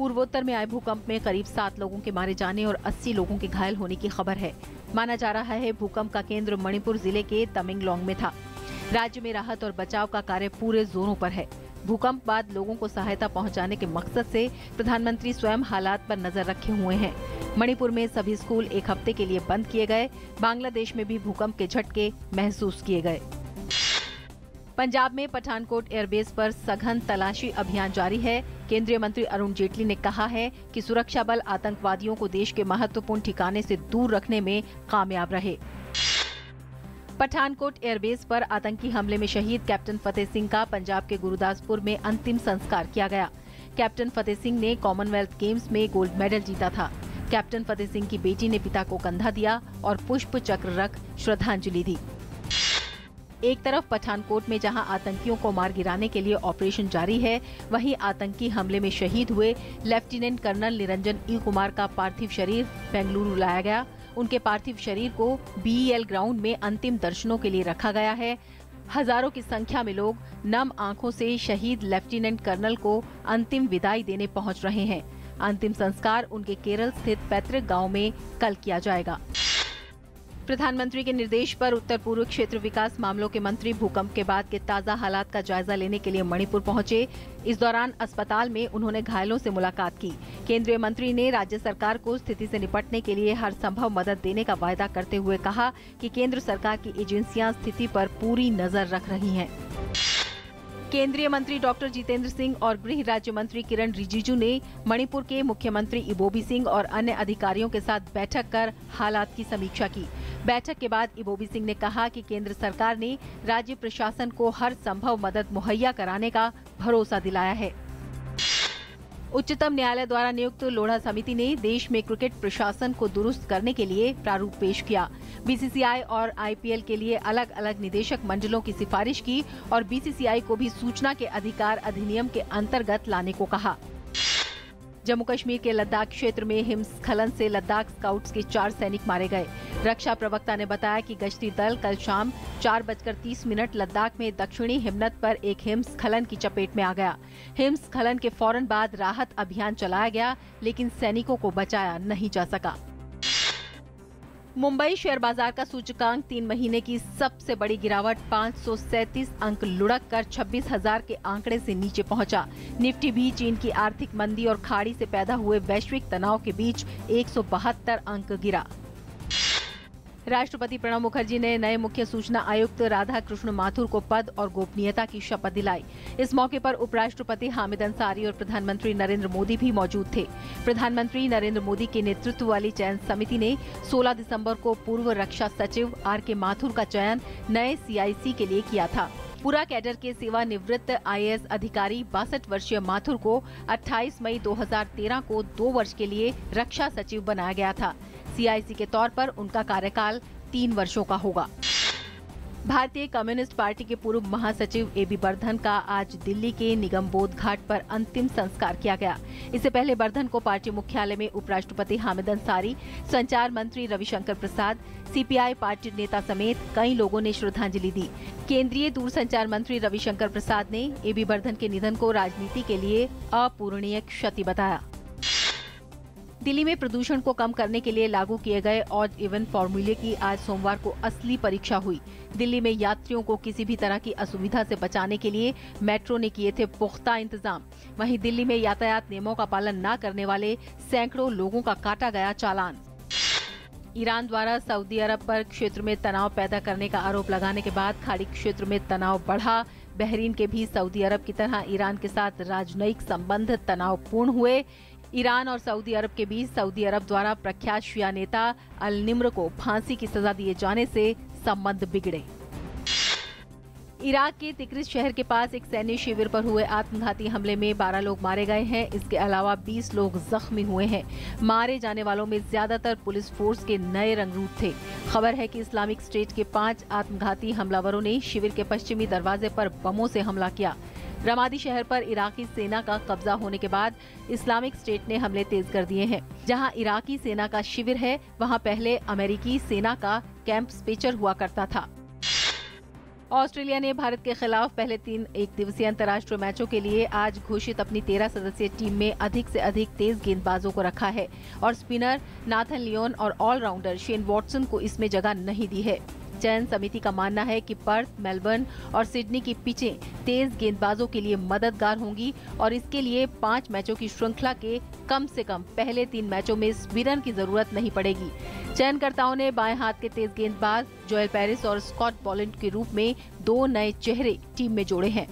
पूर्वोत्तर में आए भूकंप में करीब सात लोगों के मारे जाने और 80 लोगों के घायल होने की खबर है। माना जा रहा है भूकंप का केंद्र मणिपुर ज़िले के तमिंगलोंग में था। राज्य में राहत और बचाव का कार्य पूरे जोरों पर है। भूकंप बाद लोगों को सहायता पहुँचाने के मकसद से प्रधानमंत्री स्वयं हालात पर नज़र रखे हुए हैं। मणिपुर में सभी स्कूल एक हफ़्ते के लिए बंद किए गए। बांग्लादेश में भी भूकंप के झटके महसूस किए गए। पंजाब में पठानकोट एयरबेस पर सघन तलाशी अभियान जारी है। केंद्रीय मंत्री अरुण जेटली ने कहा है कि सुरक्षा बल आतंकवादियों को देश के महत्वपूर्ण ठिकाने से दूर रखने में कामयाब रहे। पठानकोट एयरबेस पर आतंकी हमले में शहीद कैप्टन फतेह सिंह का पंजाब के गुरुदासपुर में अंतिम संस्कार किया गया। कैप्टन फतेह सिंह ने कॉमनवेल्थ गेम्स में गोल्ड मेडल जीता था। कैप्टन फतेह सिंह की बेटी ने पिता को कंधा दिया और पुष्प चक्र रख श्रद्धांजलि दी। एक तरफ़ पठानकोट में जहाँ आतंकियों को मार गिराने के लिए ऑपरेशन जारी है, वहीं आतंकी हमले में शहीद हुए lieutenant colonel Niranjan E. Kumar का पार्थिव शरीर बेंगलुरु लाया गया। उनके पार्थिव शरीर को बीईएल ग्राउंड में अंतिम दर्शनों के लिए रखा गया है। हज़ारों की संख्या में लोग नम आँखों से शहीद लेफ्टिनेंट कर्नल को अंतिम विदाई देने पहुँच रहे हैं। अंतिम संस्कार उनके केरल स्थित पैतृक गाँव में कल किया जाएगा। प्रधानमंत्री के निर्देश पर उत्तर पूर्व क्षेत्र विकास मामलों के मंत्री भूकंप के बाद के ताज़ा हालात का जायजा लेने के लिए मणिपुर पहुँचे। इस दौरान अस्पताल में उन्होंने घायलों से मुलाकात की। केंद्रीय मंत्री ने राज्य सरकार को स्थिति से निपटने के लिए हर संभव मदद देने का वायदा करते हुए कहा कि केंद्र सरकार की एजेंसियाँ स्थिति पर पूरी नज़र रख रही हैं। केंद्रीय मंत्री डॉक्टर जितेंद्र सिंह और गृह राज्य मंत्री किरण रिजिजू ने मणिपुर के मुख्यमंत्री इबोबी सिंह और अन्य अधिकारियों के साथ बैठक कर हालात की समीक्षा की। बैठक के बाद इबोबी सिंह ने कहा कि केंद्र सरकार ने राज्य प्रशासन को हर संभव मदद मुहैया कराने का भरोसा दिलाया है। उच्चतम न्यायालय द्वारा नियुक्त लोढ़ा समिति ने देश में क्रिकेट प्रशासन को दुरुस्त करने के लिए प्रारूप पेश किया। बीसीसीआई और आईपीएल के लिए अलग अलग निदेशक मंडलों की सिफारिश की और बीसीसीआई को भी सूचना के अधिकार अधिनियम के अंतर्गत लाने को कहा। जम्मू कश्मीर के लद्दाख क्षेत्र में हिमस्खलन से लद्दाख स्काउट्स के चार सैनिक मारे गए। रक्षा प्रवक्ता ने बताया कि गश्ती दल कल शाम चार बजकर तीस मिनट लद्दाख में दक्षिणी हिमनत पर एक हिमस्खलन की चपेट में आ गया। हिमस्खलन के फ़ौरन बाद राहत अभियान चलाया गया, लेकिन सैनिकों को बचाया नहीं जा सका। मुंबई शेयर बाज़ार का सूचकांक तीन महीने की सबसे बड़ी गिरावट पाँच अंक लुढ़क कर छब्बीस हज़ार के आंकड़े से नीचे पहुँचा। निफ्टी भी चीन की आर्थिक मंदी और खाड़ी से पैदा हुए वैश्विक तनाव के बीच एक सौ बहत्तर अंक गिरा। राष्ट्रपति प्रणब मुखर्जी ने नए मुख्य सूचना आयुक्त राधा कृष्ण माथुर को पद और गोपनीयता की शपथ दिलाई। इस मौके पर उपराष्ट्रपति हामिद अंसारी और प्रधानमंत्री नरेंद्र मोदी भी मौजूद थे। प्रधानमंत्री नरेंद्र मोदी के नेतृत्व वाली चयन समिति ने 16 दिसंबर को पूर्व रक्षा सचिव आर के माथुर का चयन नए सीआईसी के लिए किया था। पूरा कैडर के सेवानिवृत्त आईएएस अधिकारी बासठ वर्षीय माथुर को 28 मई 2013 को दो वर्ष के लिए रक्षा सचिव बनाया गया था। सीआईसी के तौर पर उनका कार्यकाल तीन वर्षों का होगा। भारतीय कम्युनिस्ट पार्टी के पूर्व महासचिव ए बी बर्धन का आज दिल्ली के निगमबोध घाट पर अंतिम संस्कार किया गया। इससे पहले बर्धन को पार्टी मुख्यालय में उपराष्ट्रपति हामिद अंसारी संचार मंत्री रविशंकर प्रसाद, सीपीआई पार्टी नेता समेत कई लोगों ने श्रद्धांजलि दी। केंद्रीय दूरसंचार मंत्री रविशंकर प्रसाद ने ए बी बर्धन के निधन को राजनीति के लिए अपूरणीय क्षति बताया। दिल्ली में प्रदूषण को कम करने के लिए लागू किए गए ऑड इवन फॉर्मूले की आज सोमवार को असली परीक्षा हुई। दिल्ली में यात्रियों को किसी भी तरह की असुविधा से बचाने के लिए मेट्रो ने किए थे पुख्ता इंतज़ाम। वहीं दिल्ली में यातायात नियमों का पालन न करने वाले सैकड़ों लोगों का काटा गया चालान। ईरान द्वारा सऊदी अरब पर क्षेत्र में तनाव पैदा करने का आरोप लगाने के बाद खाड़ी क्षेत्र में तनाव बढ़ा। बहरीन के भी सऊदी अरब की तरह ईरान के साथ राजनयिक संबंध तनावपूर्ण हुए। ईरान और सऊदी अरब के बीच सऊदी अरब द्वारा प्रख्यात शिया नेता अल निम्र को फांसी की सजा दिए जाने से संबंध बिगड़े। इराक के तिक्रिस शहर के पास एक सैन्य शिविर पर हुए आत्मघाती हमले में 12 लोग मारे गए हैं। इसके अलावा 20 लोग जख्मी हुए हैं। मारे जाने वालों में ज़्यादातर पुलिस फोर्स के नए रंगरूप थे। खबर है कि इस्लामिक स्टेट के पाँच आत्मघाती हमलावरों ने शिविर के पश्चिमी दरवाजे पर बमों से हमला किया। रमादी शहर पर इराकी सेना का कब्जा होने के बाद इस्लामिक स्टेट ने हमले तेज कर दिए हैं। जहाँ इराकी सेना का शिविर है, वहाँ पहले अमेरिकी सेना का कैंप स्पेचर हुआ करता था। ऑस्ट्रेलिया ने भारत के खिलाफ पहले तीन एक दिवसीय अंतर्राष्ट्रीय मैचों के लिए आज घोषित अपनी तेरह सदस्यीय टीम में अधिक से अधिक तेज गेंदबाजों को रखा है। और स्पिनर नाथन लियोन और ऑलराउंडर शेन वॉटसन को इसमें जगह नहीं दी है। चयन समिति का मानना है कि पर्थ, मेलबर्न और सिडनी की पिचें तेज गेंदबाजों के लिए मददगार होंगी और इसके लिए पाँच मैचों की श्रृंखला के कम से कम पहले तीन मैचों में स्वीरन की ज़रूरत नहीं पड़ेगी। चयनकर्ताओं ने बाएँ हाथ के तेज गेंदबाज जोएल पेरिस और स्कॉट बॉलेंट के रूप में दो नए चेहरे टीम में जोड़े हैं।